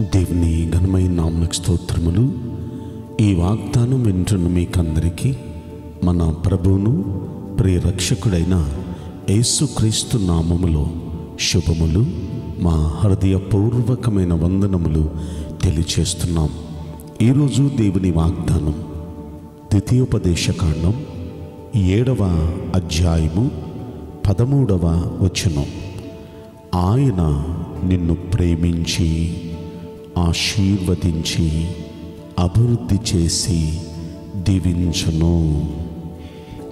దేవుని ఘనమైన నామకు స్తోత్రములు. ఈ వాగ్దానం వింటున్న మీకందరికీ మన ప్రభువును ప్రియరక్షకుడైన యేసుక్రీస్తు నామములో శుభములు. మా హృదయపూర్వకమైన వందనములు తెలియచేస్తున్నాం. ఈరోజు దేవుని వాగ్దానం ద్వితీయోపదేశకాండం ఏడవ అధ్యాయము పదమూడవ వచనం. ఆయన నిన్ను ప్రేమించి ఆశీర్వదించి అభివృద్ధి చేసి దీవించును.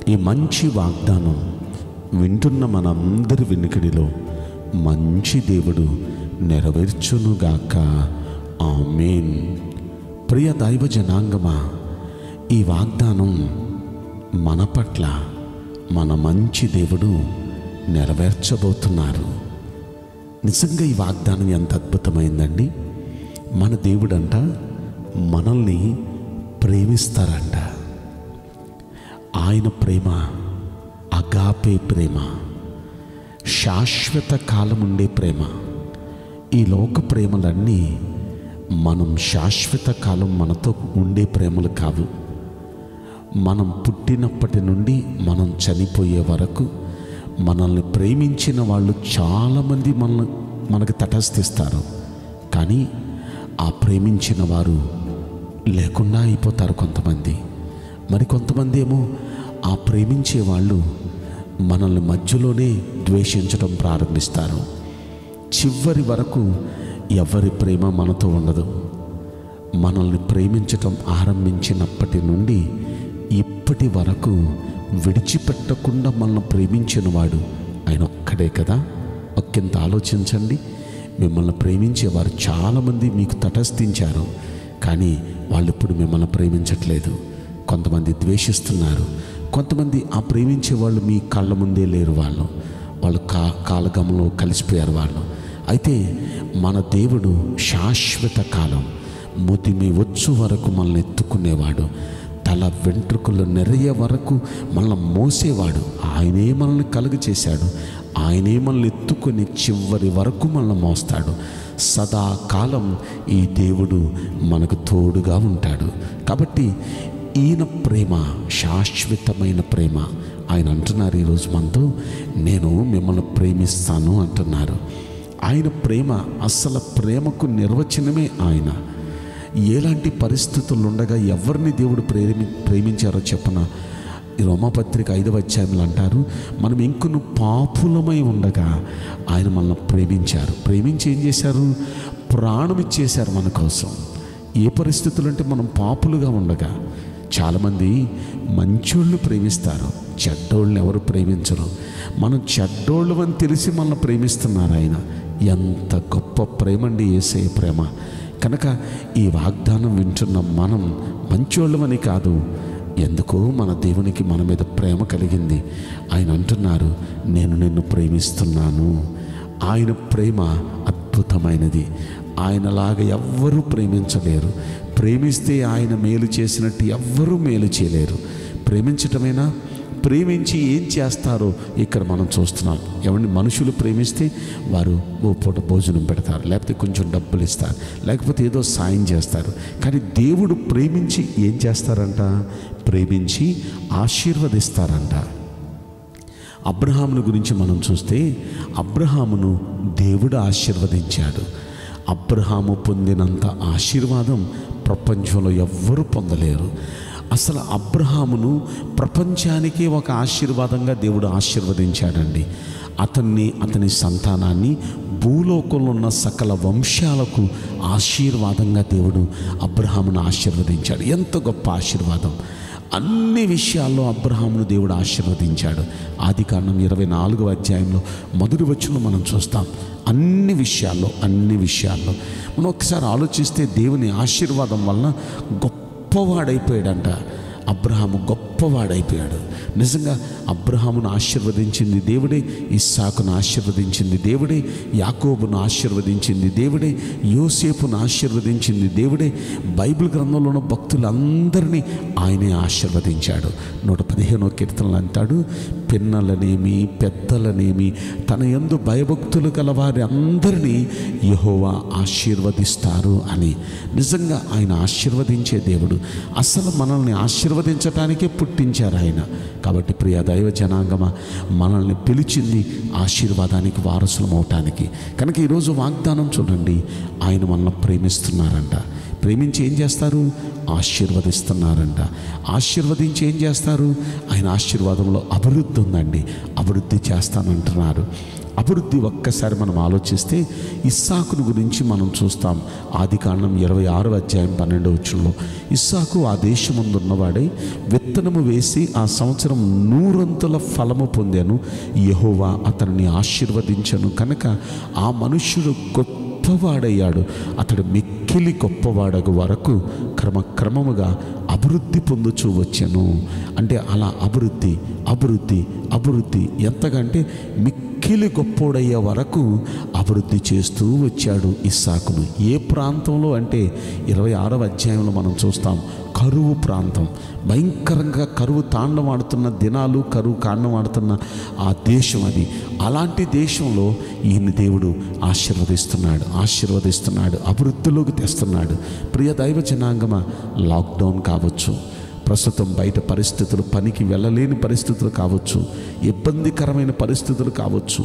ఈ మంచి వాగ్దానం వింటున్న మనందరి వెనుకడిలో మంచి దేవుడు నెరవేర్చునుగాక. ఆమెన్. ప్రియ దైవ జనాంగమా ఈ వాగ్దానం మన పట్ల మన మంచి దేవుడు నెరవేర్చబోతున్నారు. నిజంగా ఈ వాగ్దానం ఎంత అద్భుతమైందండి. మన దేవుడంట మనల్ని ప్రేమిస్తారంట. ఆయన ప్రేమ అగాపే ప్రేమ శాశ్వత కాలం ఉండే ప్రేమ. ఈ లోక ప్రేమలన్నీ మనం శాశ్వత కాలం మనతో ఉండే ప్రేమలు కావు. మనం పుట్టినప్పటి నుండి మనం చనిపోయే వరకు మనల్ని ప్రేమించిన వాళ్ళు చాలామంది మనల్ని మనకు తటస్థిస్తారు. కానీ ఆ ప్రేమించిన వారు లేకుండా అయిపోతారు కొంతమంది. మరి కొంతమంది ఏమో ఆ ప్రేమించే వాళ్ళు మనల్ని మధ్యలోనే ద్వేషించడం ప్రారంభిస్తారు. చివరి వరకు ఎవరి ప్రేమ మనతో ఉండదు. మనల్ని ప్రేమించటం ఆరంభించినప్పటి నుండి ఇప్పటి వరకు విడిచిపెట్టకుండా మనల్ని ప్రేమించిన వాడు ఆయన ఒక్కడే కదా? ఒక్కింత ఆలోచించండి. మిమ్మల్ని ప్రేమించేవారు చాలామంది మీకు తటస్థించారు కానీ వాళ్ళు ఇప్పుడు మిమ్మల్ని ప్రేమించట్లేదు. కొంతమంది ద్వేషిస్తున్నారు. కొంతమంది ఆ ప్రేమించే వాళ్ళు మీ కళ్ళ ముందే లేరు వాళ్ళు. వాళ్ళు కా కాలగమలో కలిసిపోయారు వాళ్ళు. అయితే మన దేవుడు శాశ్వత కాలం ముదిమి వచ్చు వరకు మనల్ని ఎత్తుకునేవాడు. తల వెంట్రుకలు నెరయ్యే వరకు మనల్ని మోసేవాడు. ఆయనే మనల్ని కలుగు చేశాడు ఆయనే మనల్ని ఎత్తుకొని చివరి వరకు మనల్ని మోస్తాడు. సదాకాలం ఈ దేవుడు మనకు తోడుగా ఉంటాడు. కాబట్టి ఈయన ప్రేమ శాశ్వతమైన ప్రేమ. ఆయన అంటున్నారు ఈరోజు మనతో నేను మిమ్మల్ని ప్రేమిస్తాను అంటున్నారు. ఆయన ప్రేమ అసలు ప్రేమకు నిర్వచనమే ఆయన. ఎలాంటి పరిస్థితులు ఉండగా ఎవరిని దేవుడు ప్రేమి ప్రేమించారో చెప్పన? ఈ రోమపత్రిక ఐదవ అధ్యాయంలో అంటారు మనం ఇంకొన్ని పాపులమై ఉండగా ఆయన మనల్ని ప్రేమించారు. ప్రేమించి ఏం చేశారు? ప్రాణం ఇచ్చేశారు మన కోసం. ఏ పరిస్థితులు అంటే మనం పాపులుగా ఉండగా చాలామంది మంచోళ్ళు ప్రేమిస్తారు చెడ్డోళ్ళని ఎవరు ప్రేమించరు. మనం చెడ్డోళ్ళు అని తెలిసి మనల్ని ప్రేమిస్తున్నారు ఆయన. ఎంత గొప్ప ప్రేమ అండి ఏసే ప్రేమ. కనుక ఈ వాగ్దానం వింటున్న మనం మంచోళ్ళమని కాదు ఎందుకో మన దేవునికి మన మీద ప్రేమ కలిగింది. ఆయన అంటున్నారు నేను నిన్ను ప్రేమిస్తున్నాను. ఆయన ప్రేమ అద్భుతమైనది. ఆయనలాగా ఎవ్వరూ ప్రేమించలేరు. ప్రేమిస్తే ఆయన మేలు చేసినట్టు ఎవ్వరూ మేలు చేయలేరు. ప్రేమించటమేనా? ప్రేమించి ఏం చేస్తారో ఇక్కడ మనం చూస్తున్నాం. ఎవరిని మనుషులు ప్రేమిస్తే వారు ఓ పూట భోజనం పెడతారు లేకపోతే కొంచెం డబ్బులు ఇస్తారు లేకపోతే ఏదో సాయం చేస్తారు. కానీ దేవుడు ప్రేమించి ఏం చేస్తారంట? ప్రేమించి ఆశీర్వదిస్తారంట. అబ్రహామును గురించి మనం చూస్తే అబ్రహామును దేవుడు ఆశీర్వదించాడు. అబ్రహాము పొందినంత ఆశీర్వాదం ప్రపంచంలో ఎవ్వరూ పొందలేరు. అసలు అబ్రహామును ప్రపంచానికే ఒక ఆశీర్వాదంగా దేవుడు ఆశీర్వదించాడండి. అతన్ని అతని సంతానాన్ని భూలోకంలో ఉన్న సకల వంశాలకు ఆశీర్వాదంగా దేవుడు అబ్రహామును ఆశీర్వదించాడు. ఎంత గొప్ప ఆశీర్వాదం. అన్ని విషయాల్లో అబ్రహామును దేవుడు ఆశీర్వదించాడు. ఆది కాండం ఇరవై నాలుగవ అధ్యాయంలో మొదటి వచ్చిన మనం చూస్తాం. అన్ని విషయాల్లో అన్ని విషయాల్లో మనం ఒకసారి ఆలోచిస్తే దేవుని ఆశీర్వాదం వలన గొప్ప గొప్పవాడైపోయాడంట. అబ్రహాము గొప్ప గొప్పవాడైపోయాడు. నిజంగా అబ్రహామును ఆశీర్వదించింది దేవుడే ఇస్సాకును ఆశీర్వదించింది దేవుడే యాకోబును ఆశీర్వదించింది దేవుడే యోసేపును ఆశీర్వదించింది దేవుడే. బైబిల్ గ్రంథంలో ఉన్న భక్తులందరినీ ఆయనే ఆశీర్వదించాడు. నూట పదిహేనో కీర్తనలు అంటాడు పిన్నలనేమి పెద్దలనేమి తన యందు భయభక్తులు గల వారి అందరినీ యహోవా ఆశీర్వదిస్తారు అని. నిజంగా ఆయన ఆశీర్వదించే దేవుడు. అసలు మనల్ని ఆశీర్వదించటానికే పుట్టించారు ఆయన. కాబట్టి ప్రియ దైవ జనాంగమ మనల్ని పిలిచింది ఆశీర్వాదానికి వారసులం అవటానికి. కనుక ఈరోజు వాగ్దానం చూడండి ఆయన మనల్ని ప్రేమిస్తున్నారంట. ప్రేమించి ఏం చేస్తారు? ఆశీర్వదిస్తున్నారంట. ఆశీర్వదించి ఏం చేస్తారు? ఆయన ఆశీర్వాదంలో అభివృద్ధి ఉందండి. అభివృద్ధి చేస్తానంటున్నారు. అభివృద్ధి ఒక్కసారి మనం ఆలోచిస్తే ఇస్సాకును గురించి మనం చూస్తాం. ఆది కాండం ఇరవై ఆరు అధ్యాయం పన్నెండవ వచ్చంలో ఇస్సాకు ఆ దేశముందున్నవాడై విత్తనము వేసి ఆ సంవత్సరం నూరంతుల ఫలము పొందాను. యహోవా అతన్ని ఆశీర్వదించను కనుక ఆ మనుష్యుడు గొప్పవాడయ్యాడు. అతడు మిక్కిలి గొప్పవాడగు వరకు క్రమక్రమముగా అభివృద్ధి పొందుచూ వచ్చాను. అంటే అలా అభివృద్ధి అభివృద్ధి అభివృద్ధి ఎంతకంటే మిక్కిలి గొప్పోడయ్యే వరకు అభివృద్ధి చేస్తూ వచ్చాడు ఇస్సాకును. ఏ ప్రాంతంలో అంటే ఇరవై ఆరవ అధ్యాయంలో మనం చూస్తాం కరువు ప్రాంతం. భయంకరంగా కరువు తాండవాడుతున్న దినాలు కరువు కాండమాడుతున్న ఆ దేశం అది. అలాంటి దేశంలో ఈయన దేవుడు ఆశీర్వదిస్తున్నాడు ఆశీర్వదిస్తున్నాడు అభివృద్ధిలోకి తెస్తున్నాడు. ప్రియ దైవ జనాంగమ లాక్డౌన్ కావచ్చు. ప్రస్తుతం బయట పరిస్థితులు పనికి వెళ్ళలేని పరిస్థితులు కావచ్చు ఇబ్బందికరమైన పరిస్థితులు కావచ్చు.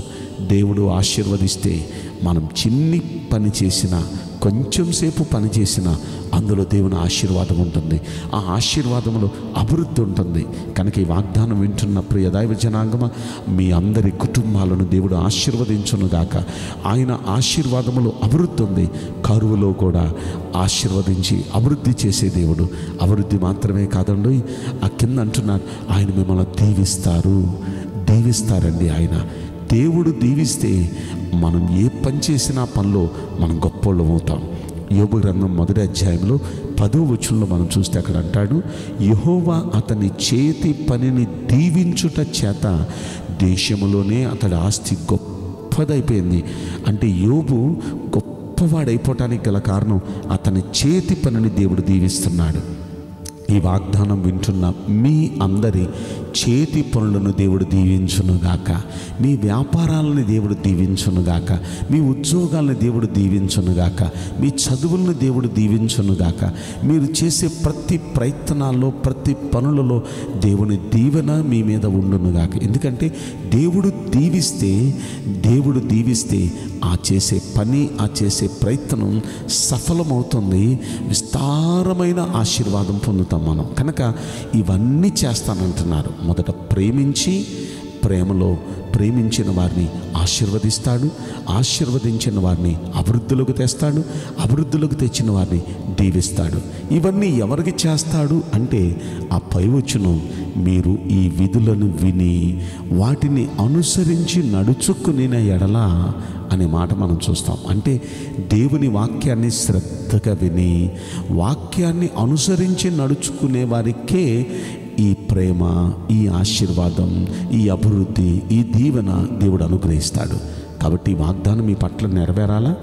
దేవుడు ఆశీర్వదిస్తే మనం చిన్ని పని చేసినా కొంచెం సేపు పని చేసినా అందులో దేవుని ఆశీర్వాదం ఉంటుంది. ఆ ఆశీర్వాదంలో అభివృద్ధి ఉంటుంది. కనుక ఈ వాగ్దానం వింటున్న ప్రియ దైవ జనాంగమ మీ అందరి కుటుంబాలను దేవుడు ఆశీర్వదించునుగాక ఆయన ఆశీర్వాదములో అభివృద్ధి ఉంది. కరువులో కూడా ఆశీర్వదించి అభివృద్ధి చేసే దేవుడు. అభివృద్ధి మాత్రమే కాదండి ఆ కింద అంటున్నారు ఆయన మిమ్మల్ని దీవిస్తారు. దీవిస్తారండి ఆయన. దేవుడు దీవిస్తే మనం ఏ పని చేసినా పనిలో మనం గొప్పవాళ్ళం అవుతాం. యోబు గ్రంథం మొదటి అధ్యాయంలో పదో వచనంలో మనం చూస్తే అక్కడ అంటాడు యహోవా అతని చేతి పనిని దీవించుట చేత దేశంలోనే అతడి ఆస్తి గొప్పదైపోయింది. అంటే యోబు గొప్పవాడైపోవటానికి గల కారణం అతని చేతి పనిని దేవుడు దీవిస్తున్నాడు. ఈ వాగ్దానం వింటున్న మీ అందరి చేతి పనులను దేవుడు దీవించునుగాక మీ వ్యాపారాలను దేవుడు దీవించునుగాక మీ ఉద్యోగాలను దేవుడు దీవించునుగాక మీ చదువులను దేవుడు దీవించునుగాక మీరు చేసే ప్రతి ప్రయత్నాల్లో ప్రతి పనులలో దేవుని దీవెన మీ మీద ఉండునుగాక ఎందుకంటే దేవుడు దీవిస్తే దేవుడు దీవిస్తే ఆ చేసే పని ఆ చేసే ప్రయత్నం సఫలమవుతుంది. విస్తారమైన ఆశీర్వాదం పొందుతాం మనం. కనుక ఇవన్నీ చేస్తానంటున్నారు. మొదట ప్రేమించి ప్రేమలో ప్రేమించిన వారిని ఆశీర్వదిస్తాడు ఆశీర్వదించిన వారిని అభివృద్ధిలోకి తెస్తాడు అభివృద్ధిలోకి తెచ్చిన వారిని దీవిస్తాడు. ఇవన్నీ ఎవరికి చేస్తాడు అంటే ఆ పైవచ్చును మీరు ఈ విధులను విని వాటిని అనుసరించి నడుచుకుని ఎడల అనే మాట మనం చూస్తాం. అంటే దేవుని వాక్యాన్ని శ్రద్ధగా విని వాక్యాన్ని అనుసరించి నడుచుకునే వారికే ఈ ప్రేమ ఈ ఆశీర్వాదం ఈ అభివృద్ధి ఈ దీవెన దేవుడు అనుగ్రహిస్తాడు. కాబట్టి ఈ వాగ్దానం మీ పట్ల నెరవేరాలా?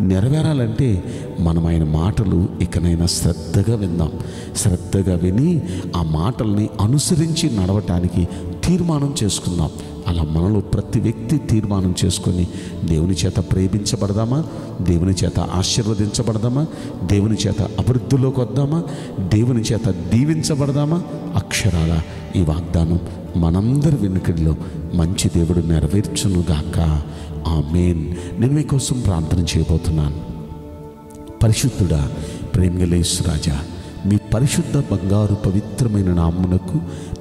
నెరవేరాలంటే మనం ఆయన మాటలు ఇకనైనా శ్రద్ధగా విందాం. శ్రద్ధగా విని ఆ మాటల్ని అనుసరించి నడవటానికి తీర్మానం చేసుకుందాం. అలా మనలో ప్రతి వ్యక్తి తీర్మానం చేసుకొని దేవుని చేత ప్రేమించబడదామా? దేవుని చేత ఆశీర్వదించబడదామా? దేవుని చేత అభివృద్ధిలోకి వద్దామా? దేవుని చేత దీవించబడదామా? అక్షరాల ఈ వాగ్దానం మనందరి వెనుకడిలో మంచి దేవుడు నెరవేర్చునుగాక ఆ మెయిన్ నేను మీకోసం ప్రార్థన చేయబోతున్నాను. పరిశుద్ధుడా ప్రేమగలేసు రాజా మీ పరిశుద్ధ బంగారు పవిత్రమైన నామునకు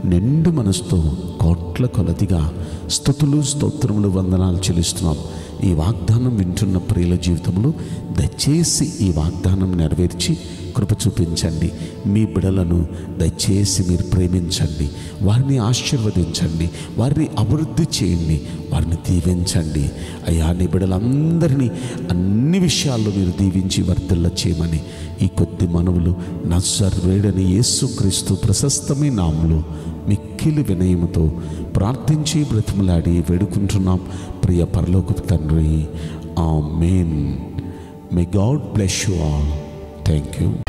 నిండు మనసుతో కోట్ల కొలదిగా స్థుతులు స్తోత్రములు వందనాలు చెల్లిస్తున్నాం. ఈ వాగ్దానం వింటున్న ప్రియుల జీవితంలో దయచేసి ఈ వాగ్దానం నెరవేర్చి కృప చూపించండి. మీ బిడలను దయచేసి మీరు ప్రేమించండి. వారిని ఆశీర్వదించండి. వారిని అభివృద్ధి చేయండి. వారిని దీవించండి. అయ్యా నీ బిడలందరినీ అన్ని విషయాల్లో మీరు దీవించి వర్తిల్ల చేయమని ఈ కొద్ది మనవులు నజర్వేడని యేసుక్రీస్తు ప్రశస్తమైన నాములు మిక్కిలి వినయముతో ప్రార్థించి బ్రతిమలాడి వేడుకుంటున్నాం. ప్రియ పరలోక తండ్రి amen may God bless you all thank you